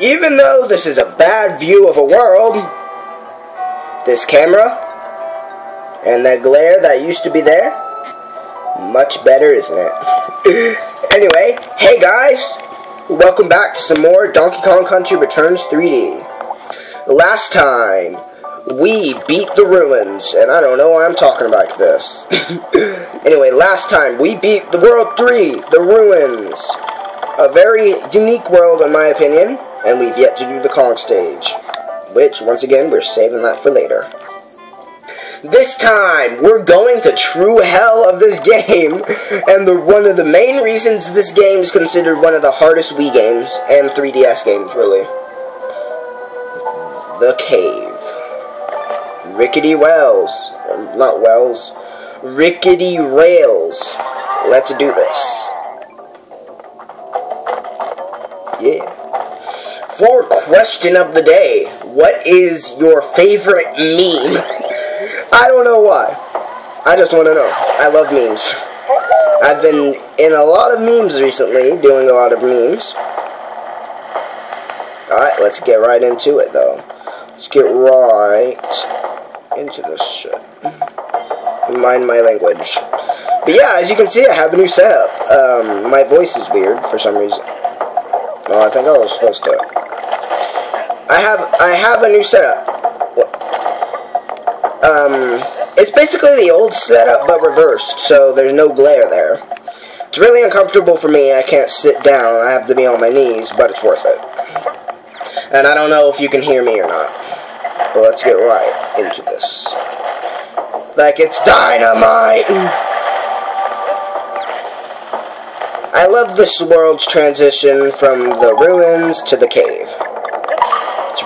even though this is a bad view of a world, this camera and that glare that used to be there, much better, isn't it? anyway, hey guys, welcome back to some more Donkey Kong Country Returns 3D. Last time, we beat the ruins, and I don't know why I'm talking about this. anyway, last time, we beat the World 3, the ruins. A very unique world, in my opinion, and we've yet to do the Kong stage. Which, once again, we're saving that for later. This time, we're going to true hell of this game, and the, one of the main reasons this game is considered one of the hardest Wii games, and 3DS games, really. The Cave. Rickety Wells. Not Wells. Rickety Rails. Let's do this. Yeah. For question of the day, what is your favorite meme? I don't know why. I just want to know. I love memes. I've been in a lot of memes recently, doing a lot of memes. Alright, let's get right into it, though. Let's get right into this shit. Mind my language. But yeah, as you can see, I have a new setup. Um, my voice is weird for some reason. Oh, I think I was supposed to. I have I have a new setup. Um, it's basically the old setup but reversed, so there's no glare there. It's really uncomfortable for me. I can't sit down. I have to be on my knees, but it's worth it. And I don't know if you can hear me or not. But let's get right into this. Like it's dynamite! I love this world's transition from the ruins to the cave.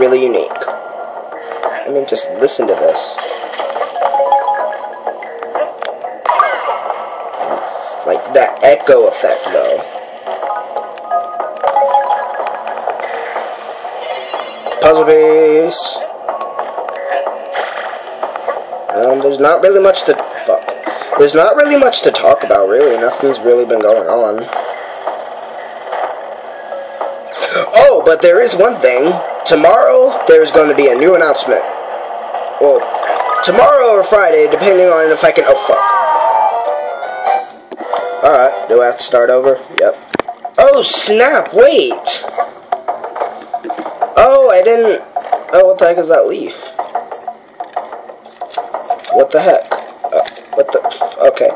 Really unique. I mean, just listen to this. Like that echo effect, though. Puzzle piece. Um, there's not really much to fuck. There's not really much to talk about, really. Nothing's really been going on. Oh, but there is one thing. Tomorrow, there's going to be a new announcement. Well, tomorrow or Friday, depending on if I can... Oh, fuck. Alright, do I have to start over? Yep. Oh, snap, wait! Oh, I didn't... Oh, what the heck is that leaf? What the heck? Uh, what the... Okay.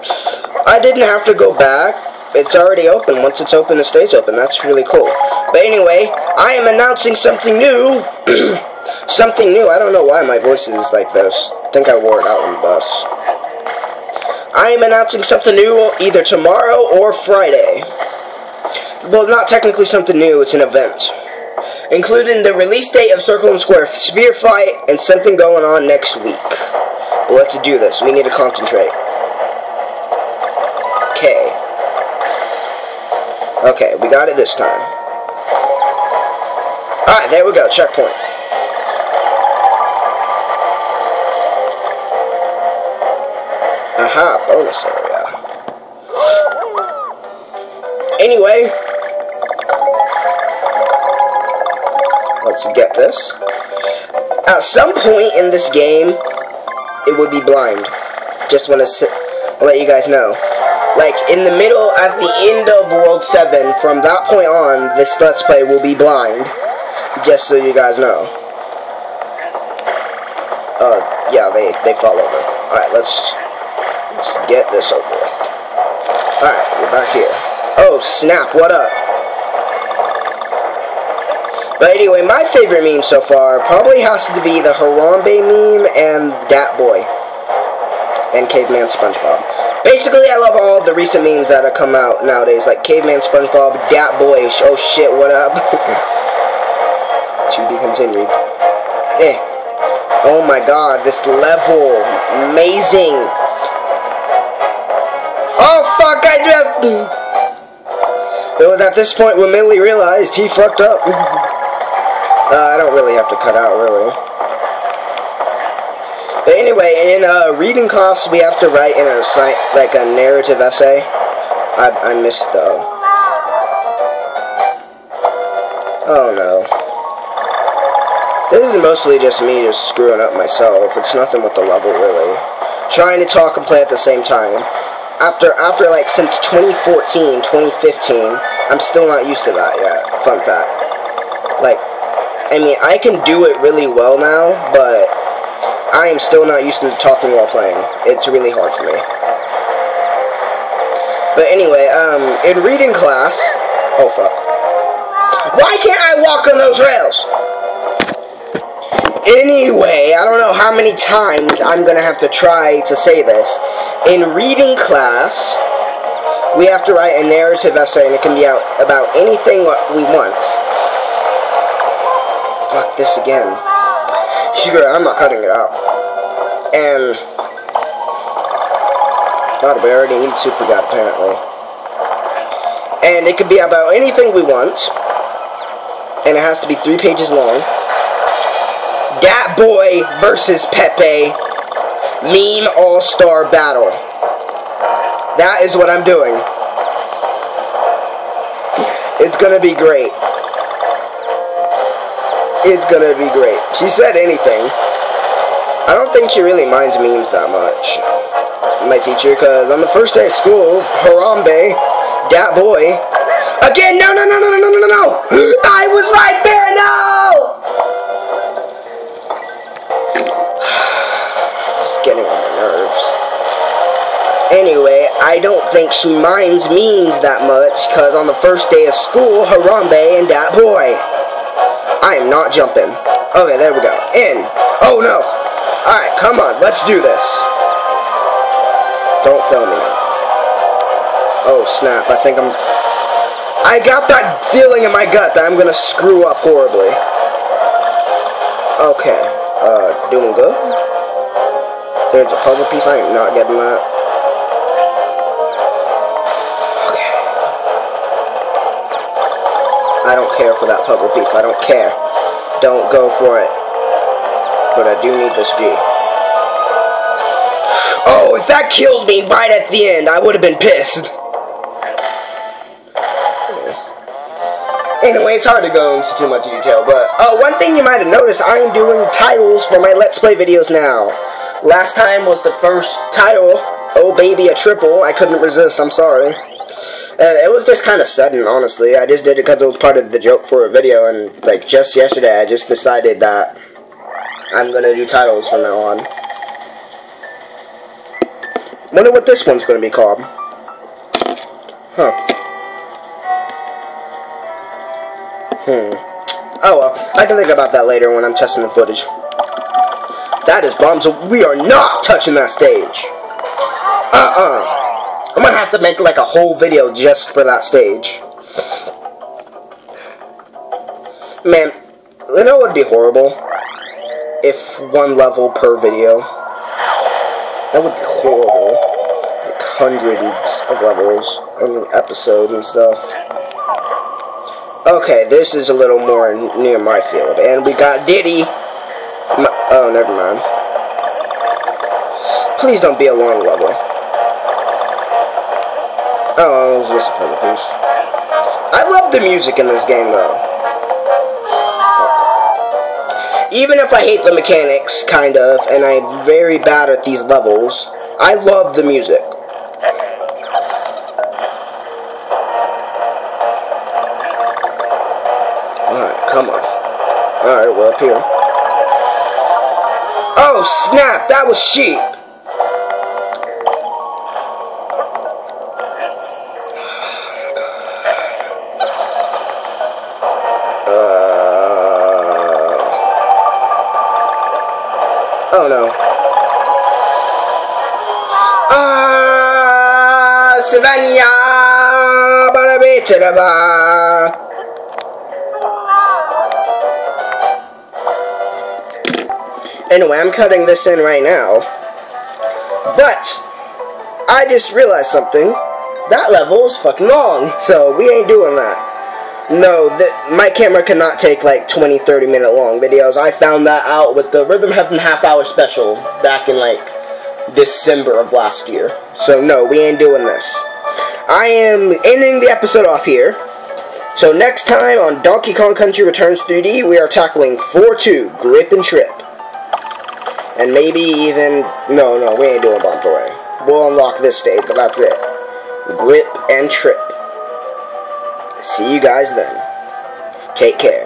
I didn't have to go back. It's already open. Once it's open, it stays open. That's really cool. But anyway, I am announcing something new. something new. I don't know why my voice is like this. I think I wore it out on the bus. I am announcing something new either tomorrow or Friday. Well, not technically something new. It's an event. Including the release date of Circle and Square Sphere Fight and something going on next week. Let's do this. We need to concentrate. Okay. Okay, we got it this time. Alright, there we go. Checkpoint. Aha, bonus area. Anyway. Let's get this. At some point in this game, it would be blind. Just want to let you guys know. Like, in the middle, at the end of World 7, from that point on, this Let's Play will be blind. Just so you guys know. Uh, yeah, they, they fall over. Alright, let's, let's get this over with. Alright, we're back here. Oh, snap, what up? But anyway, my favorite meme so far probably has to be the Harambe meme and Dat Boi. And Caveman SpongeBob. Basically, I love all the recent memes that have come out nowadays, like Caveman SpongeBob, Dat Boi, oh shit, what up? to be continued. Eh. Oh my god, this level. Amazing. Oh fuck, I just... It was at this point when Meli realized he fucked up. uh, I don't really have to cut out, really. But anyway, in uh, reading class, we have to write in a like a narrative essay. I, I missed though. Oh no. This is mostly just me just screwing up myself. It's nothing with the level, really. Trying to talk and play at the same time. After, after like, since 2014, 2015, I'm still not used to that yet. Fun fact. Like, I mean, I can do it really well now, but I am still not used to talking while playing. It's really hard for me. But anyway, um, in reading class... Oh, fuck. Why can't I walk on those rails? Anyway, I don't know how many times I'm going to have to try to say this. In reading class, we have to write a narrative essay, and it can be out about anything we want. Fuck this again. Sugar, I'm not cutting it out. And... God, we already need Super Guide, apparently. And it could be about anything we want. And it has to be three pages long. Dat Boi versus Pepe Meme All-Star Battle. That is what I'm doing. It's gonna be great. It's gonna be great. She said anything. I don't think she really minds memes that much. My teacher, because on the first day of school, Harambe, Dat Boy, again, no, no, no, no, no, no, no, no, I was right there, no! I don't think she minds memes that much, because on the first day of school, Harambe and that boy. I am not jumping. Okay, there we go. In. Oh no. Alright, come on, let's do this. Don't film me. Oh snap, I think I'm... I got that feeling in my gut that I'm gonna screw up horribly. Okay, uh, doing good? There's a puzzle piece, I am not getting that. I don't care for that puzzle piece. I don't care. Don't go for it. But I do need this G. Oh, if that killed me right at the end, I would have been pissed. Anyway, it's hard to go into too much detail, but uh, one thing you might have noticed, I am doing titles for my Let's Play videos now. Last time was the first title, Oh Baby a Triple. I couldn't resist, I'm sorry. It was just kind of sudden, honestly. I just did it because it was part of the joke for a video, and like just yesterday, I just decided that I'm gonna do titles from now on. Wonder what this one's gonna be called. Huh. Hmm. Oh well, I can think about that later when I'm testing the footage. That is bombs. We are not touching that stage. Uh-uh. I'm gonna have to make like a whole video just for that stage. Man, you know what would be horrible? If one level per video. That would be horrible. Like hundreds of levels and episodes and stuff. Okay, this is a little more near my field. And we got Diddy. Oh, never mind. Please don't be a long level. Oh, it was just a puzzle piece. I love the music in this game, though. Even if I hate the mechanics, kind of, and I'm very bad at these levels, I love the music. Alright, come on. Alright, we're up here. Oh, snap! That was sheep! Oh no. Ah, Savanya, Barabitaba. Anyway, I'm cutting this in right now. But, I just realized something. That level is fucking long, so we ain't doing that. No, my camera cannot take like 20, 30 minute long videos. I found that out with the Rhythm Heaven half hour special back in like December of last year. So no, we ain't doing this. I am ending the episode off here. So next time on Donkey Kong Country Returns 3D, we are tackling 4-2, Grip and Trip. And maybe even, no, no, we ain't doing Bombs Away. We'll unlock this stage, but that's it. Grip and Trip. See you guys then. Take care.